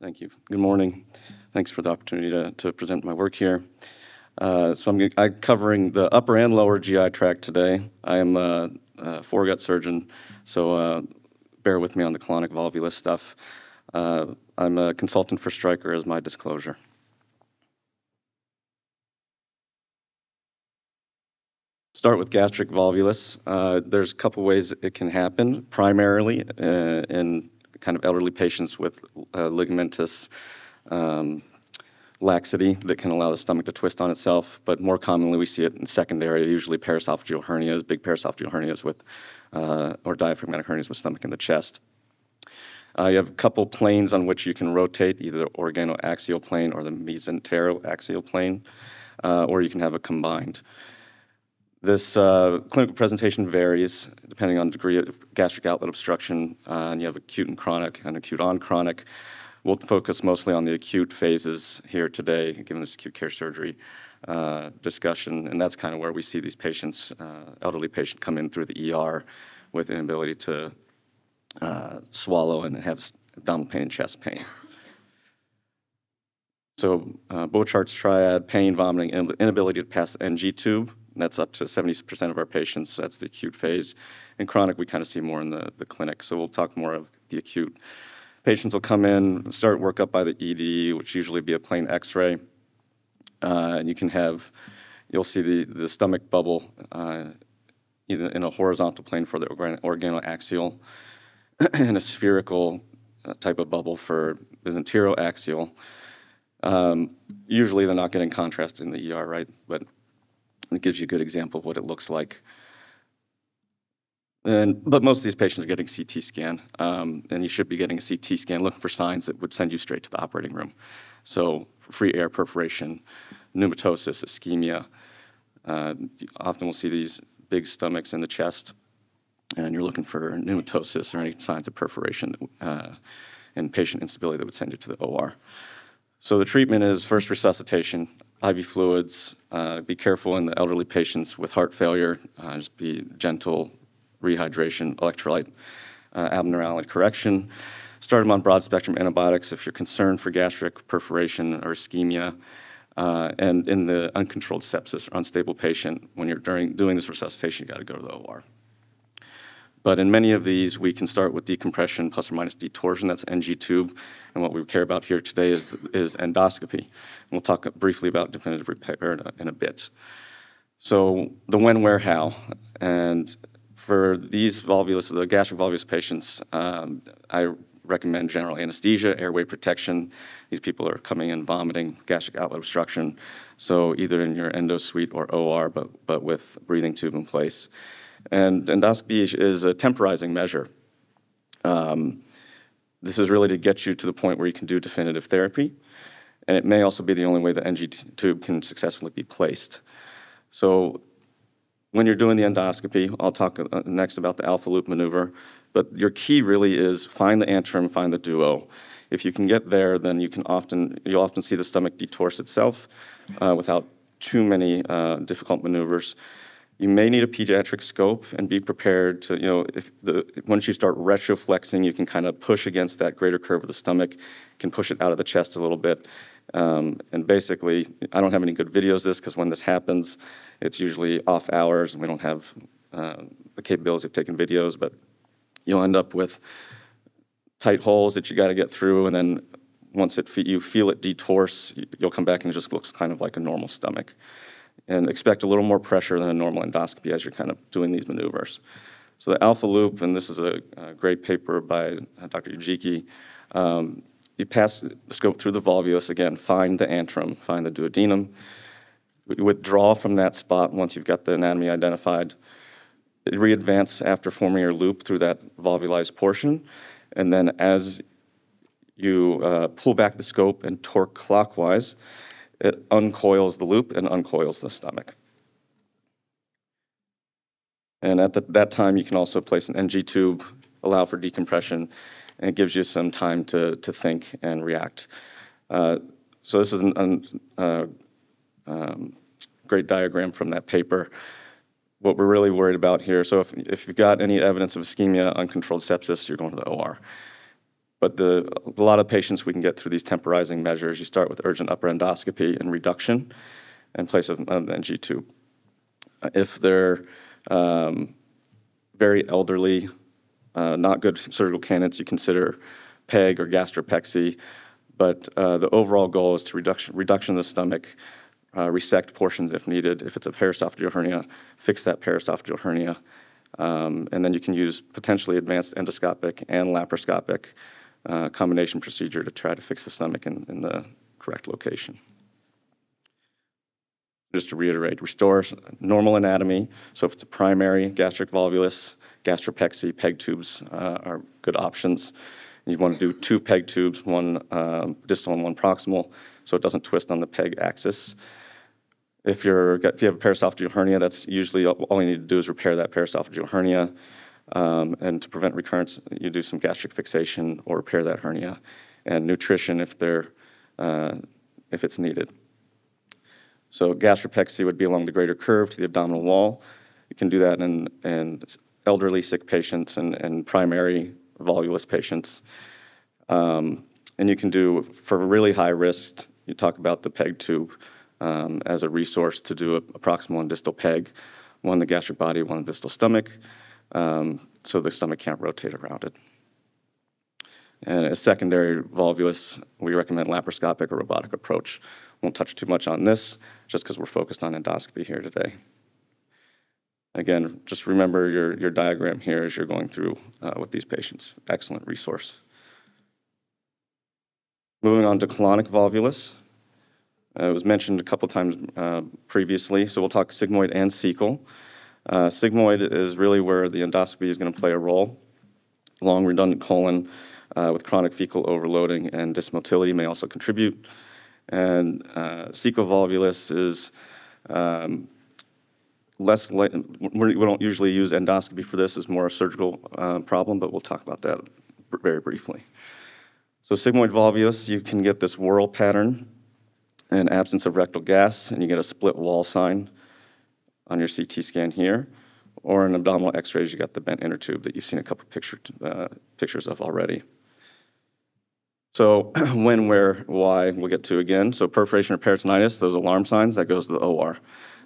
Thank you. Good morning. Thanks for the opportunity to, to present my work here. Uh, so I'm, I'm, covering the upper and lower GI tract today. I am a, a foregut surgeon, so uh, bear with me on the colonic volvulus stuff. Uh, I'm a consultant for Stryker as my disclosure. Start with gastric volvulus. Uh, there's a couple ways it can happen, primarily uh, in kind of elderly patients with uh, ligamentous um, laxity that can allow the stomach to twist on itself, but more commonly we see it in secondary, usually paraesophageal hernias, big paraesophageal hernias with, uh, or diaphragmatic hernias with stomach in the chest. Uh, you have a couple planes on which you can rotate, either the organoaxial plane or the mesenteroaxial plane, uh, or you can have a combined. This uh, clinical presentation varies depending on degree of gastric outlet obstruction, uh, and you have acute and chronic and acute on chronic. We'll focus mostly on the acute phases here today, given this acute care surgery uh, discussion, and that's kind of where we see these patients, uh, elderly patient, come in through the ER with inability to uh, swallow and have abdominal pain and chest pain. So uh, triad, pain, vomiting, inability to pass the NG tube, that's up to 70% of our patients. That's the acute phase. In chronic, we kind of see more in the, the clinic. So we'll talk more of the acute. Patients will come in, start work up by the ED, which usually be a plain x-ray. Uh, and you can have, you'll see the, the stomach bubble uh, either in a horizontal plane for the organoaxial and a spherical uh, type of bubble for mesenteroaxial. Um, usually they're not getting contrast in the ER, right? But it gives you a good example of what it looks like. And, but most of these patients are getting CT scan, um, and you should be getting a CT scan looking for signs that would send you straight to the operating room. So free air perforation, pneumatosis, ischemia. Uh, often we'll see these big stomachs in the chest, and you're looking for pneumatosis or any signs of perforation uh, and patient instability that would send you to the OR. So the treatment is first resuscitation, IV fluids. Uh, be careful in the elderly patients with heart failure. Uh, just be gentle, rehydration, electrolyte uh, abnormality correction. Start them on broad spectrum antibiotics if you're concerned for gastric perforation or ischemia. Uh, and in the uncontrolled sepsis or unstable patient, when you're during, doing this resuscitation, you got to go to the OR. But in many of these, we can start with decompression plus or minus detorsion. That's NG tube. And what we care about here today is, is endoscopy. And we'll talk briefly about definitive repair in a, in a bit. So the when, where, how. And for these volvulus, the gastric volvulus patients, um, I recommend general anesthesia, airway protection. These people are coming in vomiting, gastric outlet obstruction. So either in your endo suite or OR, but, but with breathing tube in place. And endoscopy is a temporizing measure. Um, this is really to get you to the point where you can do definitive therapy, and it may also be the only way the NG tube can successfully be placed. So when you're doing the endoscopy, I'll talk uh, next about the alpha loop maneuver, but your key really is find the antrum, find the duo. If you can get there, then you can often, you'll often see the stomach detorse itself uh, without too many uh, difficult maneuvers. You may need a pediatric scope and be prepared to, you know, if the once you start retroflexing, you can kind of push against that greater curve of the stomach, can push it out of the chest a little bit. Um, and basically, I don't have any good videos of this because when this happens, it's usually off hours and we don't have uh, the capabilities of taking videos, but you'll end up with tight holes that you got to get through and then once it you feel it detorse, you'll come back and it just looks kind of like a normal stomach and expect a little more pressure than a normal endoscopy as you're kind of doing these maneuvers. So the alpha loop, and this is a, a great paper by uh, Dr. Ujiki, um, you pass the scope through the volvulus, again, find the antrum, find the duodenum, you withdraw from that spot once you've got the anatomy identified, readvance after forming your loop through that volvulized portion, and then as you uh, pull back the scope and torque clockwise, it uncoils the loop and uncoils the stomach. And at the, that time, you can also place an NG tube, allow for decompression, and it gives you some time to, to think and react. Uh, so this is a uh, um, great diagram from that paper. What we're really worried about here, so if, if you've got any evidence of ischemia, uncontrolled sepsis, you're going to the OR. But the, a lot of patients we can get through these temporizing measures. You start with urgent upper endoscopy and reduction in place of an NG tube. If they're um, very elderly, uh, not good surgical candidates, you consider PEG or gastropexy. But uh, the overall goal is to reduction, reduction of the stomach, uh, resect portions if needed. If it's a paraesophageal hernia, fix that paraesophageal hernia. Um, and then you can use potentially advanced endoscopic and laparoscopic uh, combination procedure to try to fix the stomach in, in the correct location. Just to reiterate, restore normal anatomy. So if it's a primary gastric volvulus, gastropexy, PEG tubes uh, are good options. You want to do two PEG tubes, one uh, distal and one proximal, so it doesn't twist on the PEG axis. If, you're, if you have a paraesophageal hernia, that's usually all you need to do is repair that paraesophageal hernia. Um, and to prevent recurrence, you do some gastric fixation or repair that hernia, and nutrition if they're uh, if it's needed. So gastropexy would be along the greater curve to the abdominal wall. You can do that in, in elderly sick patients and, and primary volvulus patients. Um, and you can do, for really high risk, you talk about the PEG tube um, as a resource to do a, a, proximal and distal PEG, one the gastric body, one the distal stomach, um, so the stomach can't rotate around it. And a secondary volvulus, we recommend laparoscopic or robotic approach. Won't touch too much on this, just because we're focused on endoscopy here today. Again, just remember your, your diagram here as you're going through uh, with these patients. Excellent resource. Moving on to colonic volvulus. Uh, it was mentioned a couple times uh, previously, so we'll talk sigmoid and cecal. Uh, sigmoid is really where the endoscopy is going to play a role. Long redundant colon uh, with chronic fecal overloading and dysmotility may also contribute. And uh, volvulus is um, less, we don't usually use endoscopy for this, it's more a surgical uh, problem, but we'll talk about that very briefly. So sigmoid volvulus, you can get this whorl pattern and absence of rectal gas, and you get a split wall sign on your CT scan here. Or in abdominal x-rays, you got the bent inner tube that you've seen a couple picture, uh, pictures of already. So when, where, why, we'll get to again. So perforation or peritonitis, those alarm signs, that goes to the OR.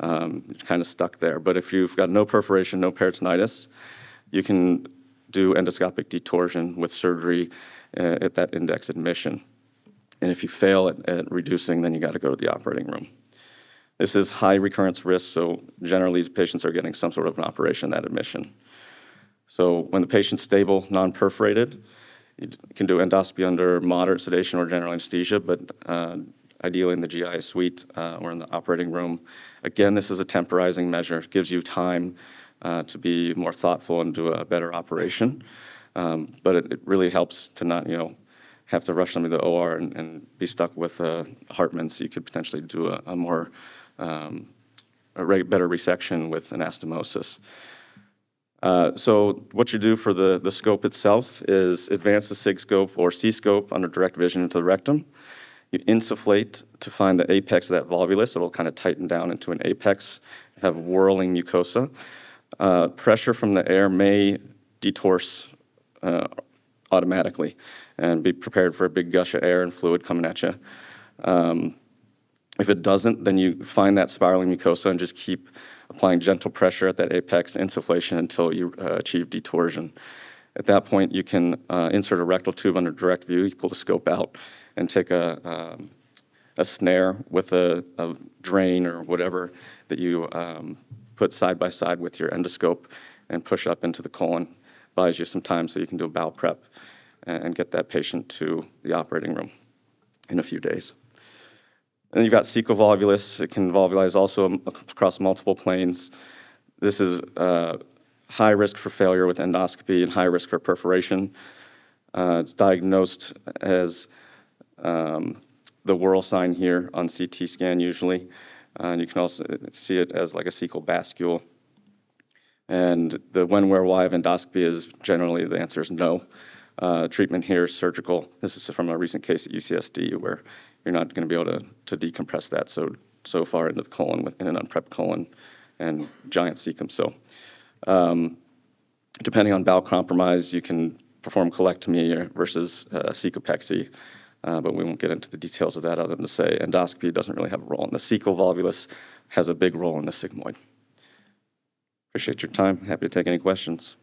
Um, it's kind of stuck there. But if you've got no perforation, no peritonitis, you can do endoscopic detorsion with surgery uh, at that index admission. And if you fail at, at reducing, then you got to go to the operating room. This is high recurrence risk, so generally these patients are getting some sort of an operation at admission. So when the patient's stable, non-perforated, you can do endoscopy under moderate sedation or general anesthesia, but uh, ideally in the GI suite uh, or in the operating room. Again, this is a temporizing measure. It gives you time uh, to be more thoughtful and do a better operation. Um, but it, it, really helps to not, you know, have to rush them to the OR and, and be stuck with uh, Hartmann, so you could potentially do a, a more um, a better resection with anastomosis. Uh, so what you do for the, the scope itself is advance the SIG scope or C scope under direct vision into the rectum. You insufflate to find the apex of that volvulus. It'll kind of tighten down into an apex, have whirling mucosa. Uh, pressure from the air may detorse uh, automatically and be prepared for a big gush of air and fluid coming at you. Um, if it doesn't, then you find that spiraling mucosa and just keep applying gentle pressure at that apex insufflation until you uh, achieve detorsion. At that point, you can uh, insert a rectal tube under direct view. You pull the scope out and take a, um, a snare with a, a, drain or whatever that you um, put side by side with your endoscope and push up into the colon. Buys you some time so you can do a bowel prep and get that patient to the operating room in a few days. And you've got cecal volvulus. It can volvulize also across multiple planes. This is uh, high risk for failure with endoscopy and high risk for perforation. Uh, it's diagnosed as um, the whorl sign here on CT scan usually. Uh, and you can also see it as like a cecal bascule. And the when, where, why of endoscopy is generally the answer is no. Uh, treatment here is surgical. This is from a recent case at UCSD where you're not going to be able to, to decompress that so, so far into the colon with, in an unprepped colon and giant cecum. So um, depending on bowel compromise, you can perform colectomy versus uh, cecopexy, uh, but we won't get into the details of that other than to say endoscopy doesn't really have a role. And the cecal volvulus has a big role in the sigmoid. Appreciate your time. Happy to take any questions.